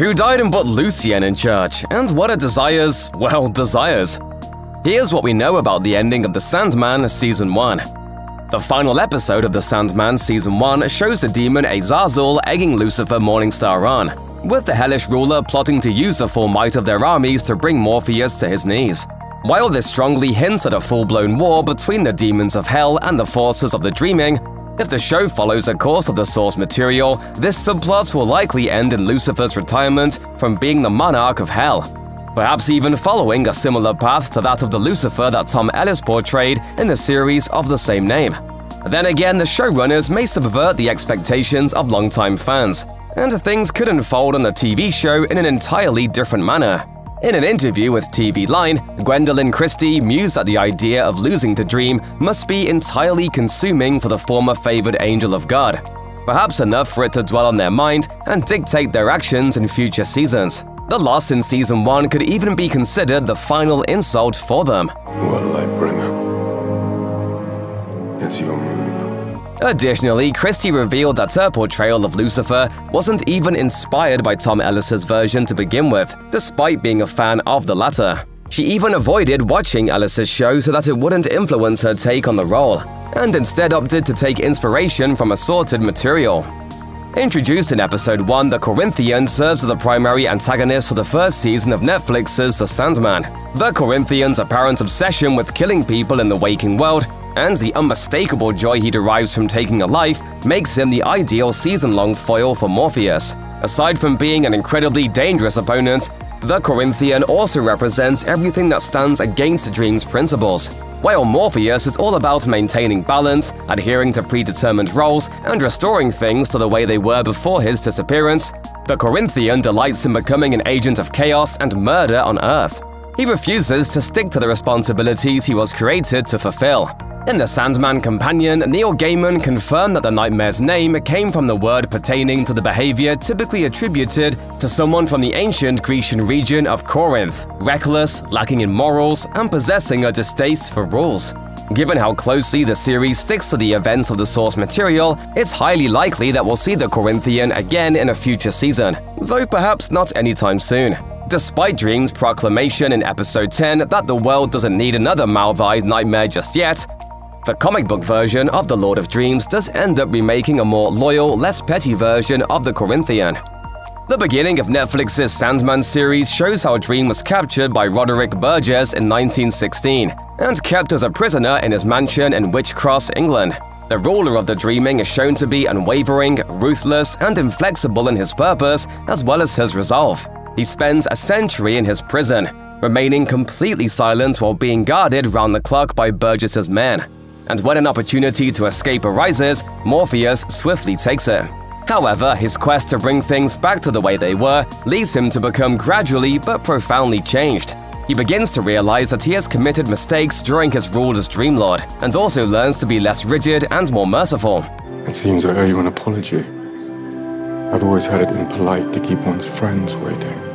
Who died and put Lucienne in charge, and what are Desire's, well, desires? Here's what we know about the ending of The Sandman Season 1. The final episode of The Sandman Season 1 shows the demon Azazel egging Lucifer Morningstar on, with the hellish ruler plotting to use the full might of their armies to bring Morpheus to his knees. While this strongly hints at a full-blown war between the demons of hell and the forces of the dreaming, if the show follows a course of the source material, this subplot will likely end in Lucifer's retirement from being the monarch of hell, perhaps even following a similar path to that of the Lucifer that Tom Ellis portrayed in the series of the same name. Then again, the showrunners may subvert the expectations of longtime fans, and things could unfold on the TV show in an entirely different manner. In an interview with TV Line, Gwendoline Christie mused that the idea of losing to Dream must be entirely consuming for the former favored angel of God, perhaps enough for it to dwell on their mind and dictate their actions in future seasons. The loss in season 1 could even be considered the final insult for them. What Lightbringer? It's your move. Additionally, Christie revealed that her portrayal of Lucifer wasn't even inspired by Tom Ellis's version to begin with, despite being a fan of the latter. She even avoided watching Ellis's show so that it wouldn't influence her take on the role, and instead opted to take inspiration from assorted material. Introduced in episode 1, the Corinthian serves as a primary antagonist for the first season of Netflix's The Sandman. The Corinthian's apparent obsession with killing people in the waking world and the unmistakable joy he derives from taking a life makes him the ideal season-long foil for Morpheus. Aside from being an incredibly dangerous opponent, the Corinthian also represents everything that stands against Dream's principles. While Morpheus is all about maintaining balance, adhering to predetermined roles, and restoring things to the way they were before his disappearance, the Corinthian delights in becoming an agent of chaos and murder on Earth. He refuses to stick to the responsibilities he was created to fulfill. In The Sandman Companion, Neil Gaiman confirmed that the nightmare's name came from the word pertaining to the behavior typically attributed to someone from the ancient Grecian region of Corinth, reckless, lacking in morals, and possessing a distaste for rules. Given how closely the series sticks to the events of the source material, it's highly likely that we'll see the Corinthian again in a future season, though perhaps not anytime soon. Despite Dream's proclamation in episode 10 that the world doesn't need another Malvide nightmare just yet, the comic book version of The Lord of Dreams does end up remaking a more loyal, less petty version of the Corinthian. The beginning of Netflix's Sandman series shows how Dream was captured by Roderick Burgess in 1916 and kept as a prisoner in his mansion in Wych England. The ruler of the Dreaming is shown to be unwavering, ruthless, and inflexible in his purpose as well as his resolve. He spends a century in his prison, remaining completely silent while being guarded round the clock by Burgess's men and when an opportunity to escape arises, Morpheus swiftly takes it. However, his quest to bring things back to the way they were leads him to become gradually but profoundly changed. He begins to realize that he has committed mistakes during his rule as Dream Lord, and also learns to be less rigid and more merciful. It seems I owe you an apology. I've always heard it impolite to keep one's friends waiting.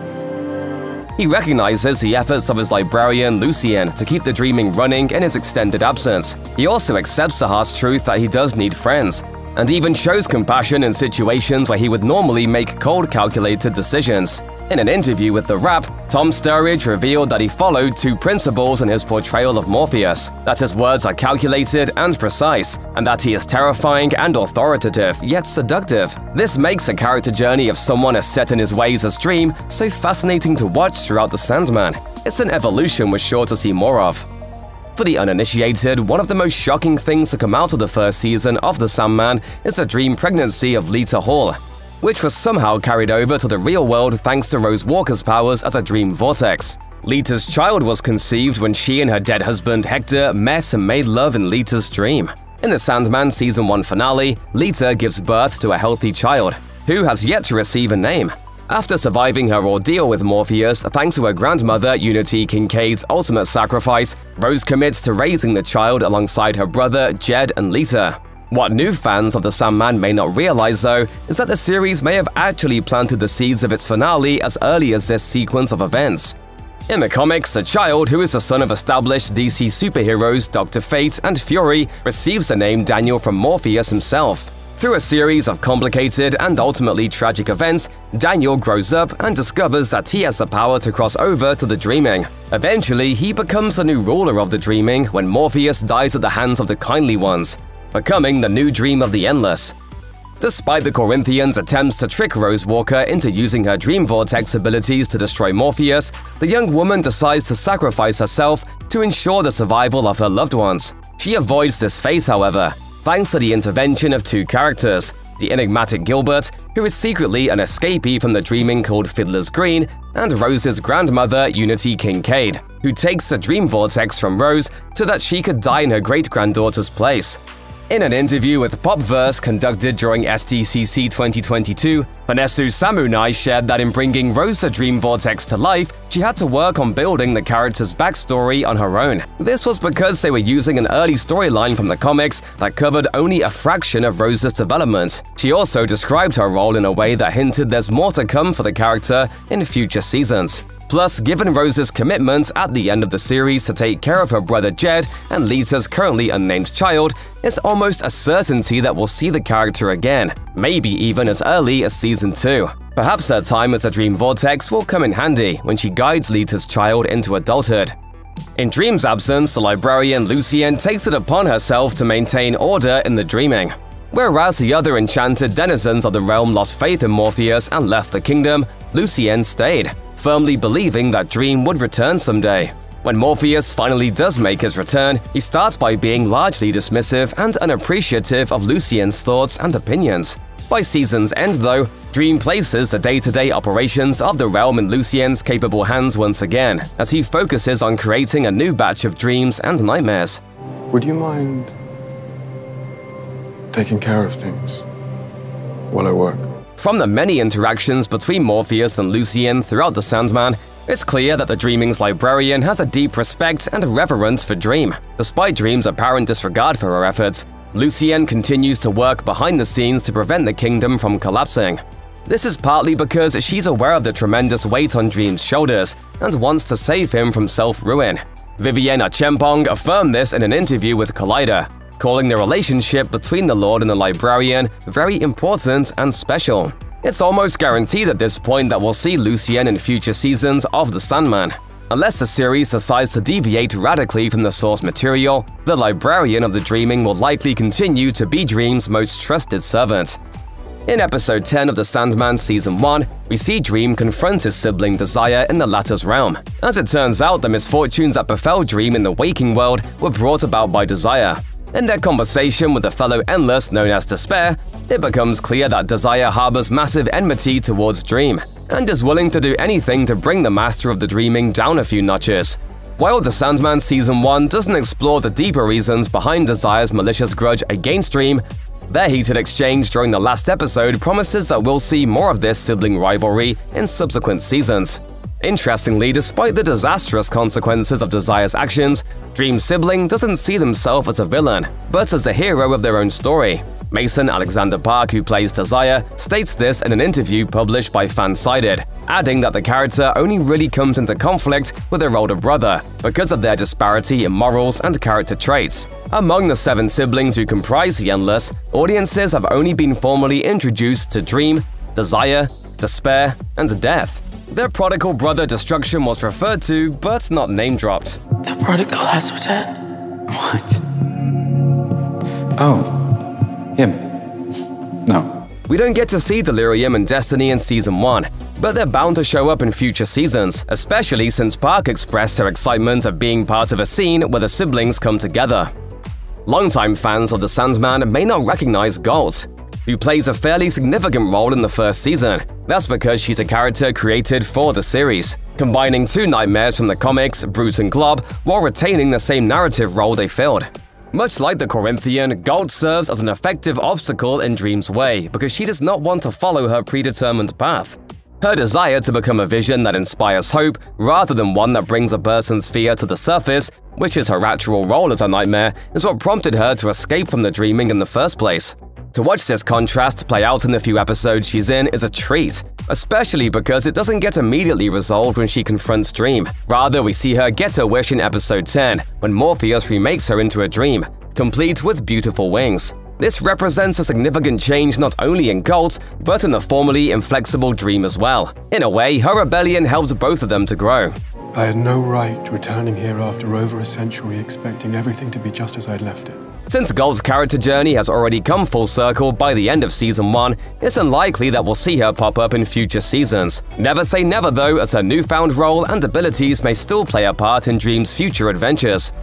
He recognizes the efforts of his librarian Lucienne to keep the dreaming running in his extended absence. He also accepts the harsh truth that he does need friends, and even shows compassion in situations where he would normally make cold calculated decisions. In an interview with The Wrap, Tom Sturridge revealed that he followed two principles in his portrayal of Morpheus, that his words are calculated and precise, and that he is terrifying and authoritative, yet seductive. This makes the character journey of someone as set in his ways as Dream so fascinating to watch throughout The Sandman. It's an evolution we're sure to see more of. For the uninitiated, one of the most shocking things to come out of the first season of The Sandman is the dream pregnancy of Lyta Hall which was somehow carried over to the real world thanks to Rose Walker's powers as a dream vortex. Lyta's child was conceived when she and her dead husband Hector met and made love in Lyta's dream. In the Sandman Season 1 finale, Lyta gives birth to a healthy child, who has yet to receive a name. After surviving her ordeal with Morpheus thanks to her grandmother Unity Kincaid's ultimate sacrifice, Rose commits to raising the child alongside her brother Jed and Lyta. What new fans of The Sandman may not realize, though, is that the series may have actually planted the seeds of its finale as early as this sequence of events. In the comics, the child, who is the son of established DC superheroes Dr. Fate and Fury, receives the name Daniel from Morpheus himself. Through a series of complicated and ultimately tragic events, Daniel grows up and discovers that he has the power to cross over to the Dreaming. Eventually, he becomes the new ruler of the Dreaming when Morpheus dies at the hands of the Kindly Ones, becoming the new Dream of the Endless. Despite the Corinthians' attempts to trick Rose Walker into using her Dream Vortex abilities to destroy Morpheus, the young woman decides to sacrifice herself to ensure the survival of her loved ones. She avoids this fate, however, thanks to the intervention of two characters, the enigmatic Gilbert, who is secretly an escapee from the dreaming called Fiddler's Green, and Rose's grandmother, Unity Kincaid, who takes the Dream Vortex from Rose so that she could die in her great-granddaughter's place. In an interview with Popverse conducted during SDCC 2022, Vanessa Samunai shared that in bringing Rosa Dream Vortex to life, she had to work on building the character's backstory on her own. This was because they were using an early storyline from the comics that covered only a fraction of Rosa's development. She also described her role in a way that hinted there's more to come for the character in future seasons. Plus, given Rose's commitment at the end of the series to take care of her brother Jed and Lyta's currently unnamed child, it's almost a certainty that we'll see the character again, maybe even as early as Season 2. Perhaps her time as a Dream Vortex will come in handy when she guides Lyta's child into adulthood. In Dream's absence, the librarian Lucienne takes it upon herself to maintain order in the dreaming. Whereas the other enchanted denizens of the realm lost faith in Morpheus and left the kingdom, Lucienne stayed firmly believing that Dream would return someday. When Morpheus finally does make his return, he starts by being largely dismissive and unappreciative of Lucienne's thoughts and opinions. By season's end, though, Dream places the day-to-day operations of the realm in Lucienne's capable hands once again, as he focuses on creating a new batch of dreams and nightmares. Would you mind taking care of things while I work? From the many interactions between Morpheus and Lucienne throughout The Sandman, it's clear that the Dreaming's librarian has a deep respect and reverence for Dream. Despite Dream's apparent disregard for her efforts, Lucienne continues to work behind the scenes to prevent the kingdom from collapsing. This is partly because she's aware of the tremendous weight on Dream's shoulders and wants to save him from self-ruin. Vivienne Acheampong affirmed this in an interview with Collider, calling the relationship between the Lord and the Librarian very important and special. It's almost guaranteed at this point that we'll see Lucienne in future seasons of The Sandman. Unless the series decides to deviate radically from the source material, the Librarian of the Dreaming will likely continue to be Dream's most trusted servant. In episode 10 of The Sandman Season 1, we see Dream confront his sibling Desire in the latter's realm. As it turns out, the misfortunes that befell Dream in the waking world were brought about by Desire. In their conversation with a fellow Endless known as Despair, it becomes clear that Desire harbors massive enmity towards Dream, and is willing to do anything to bring the Master of the Dreaming down a few notches. While The Sandman Season 1 doesn't explore the deeper reasons behind Desire's malicious grudge against Dream, their heated exchange during the last episode promises that we'll see more of this sibling rivalry in subsequent seasons. Interestingly, despite the disastrous consequences of Desire's actions, Dream's sibling doesn't see themselves as a villain, but as a hero of their own story. Mason Alexander Park, who plays Desire, states this in an interview published by Fansided, adding that the character only really comes into conflict with their older brother because of their disparity in morals and character traits. Among the seven siblings who comprise the Endless, audiences have only been formally introduced to Dream, Desire, Despair, and Death. Their prodigal brother Destruction was referred to, but not name-dropped. The prodigal has returned. What? Oh, him. No. We don't get to see Delirium and Destiny in Season 1, but they're bound to show up in future seasons, especially since Park expressed her excitement of being part of a scene where the siblings come together. Longtime fans of The Sandman may not recognize Gault, who plays a fairly significant role in the first season. That's because she's a character created for the series, combining two nightmares from the comics, Brute and Glob, while retaining the same narrative role they filled. Much like the Corinthian, Gault serves as an effective obstacle in Dream's way because she does not want to follow her predetermined path. Her desire to become a vision that inspires hope rather than one that brings a person's fear to the surface, which is her actual role as a nightmare, is what prompted her to escape from the dreaming in the first place. To watch this contrast play out in the few episodes she's in is a treat, especially because it doesn't get immediately resolved when she confronts Dream. Rather, we see her get her wish in episode 10, when Morpheus remakes her into a dream, complete with beautiful wings. This represents a significant change not only in Gault, but in the formerly inflexible Dream as well. In a way, her rebellion helped both of them to grow. I had no right returning here after over a century expecting everything to be just as I'd left it. Since Gault's character journey has already come full circle by the end of Season 1, it's unlikely that we'll see her pop up in future seasons. Never say never though, as her newfound role and abilities may still play a part in Dream's future adventures.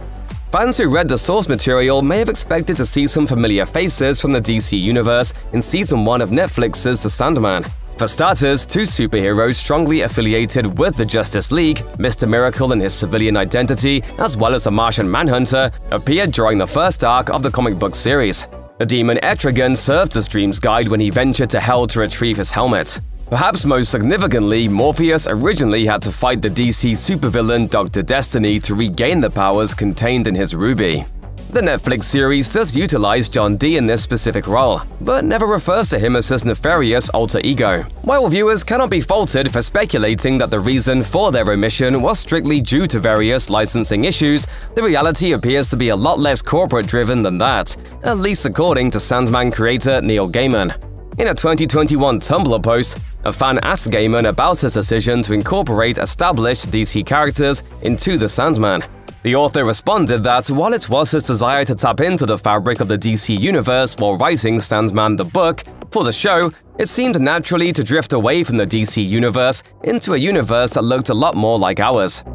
Fans who read the source material may have expected to see some familiar faces from the DC universe in Season 1 of Netflix's The Sandman. For starters, two superheroes strongly affiliated with the Justice League, Mr. Miracle in his civilian identity, as well as a Martian Manhunter, appeared during the first arc of the comic book series. The demon Etrigan served as Dream's guide when he ventured to Hell to retrieve his helmet. Perhaps most significantly, Morpheus originally had to fight the DC supervillain Dr. Destiny to regain the powers contained in his ruby. The Netflix series does utilize John Dee in this specific role, but never refers to him as his nefarious alter ego. While viewers cannot be faulted for speculating that the reason for their omission was strictly due to various licensing issues, the reality appears to be a lot less corporate-driven than that, at least according to Sandman creator Neil Gaiman. In a 2021 Tumblr post, a fan asked Gaiman about his decision to incorporate established DC characters into the Sandman. The author responded that while it was his desire to tap into the fabric of the DC universe while writing Sandman the book, for the show, it seemed naturally to drift away from the DC universe into a universe that looked a lot more like ours.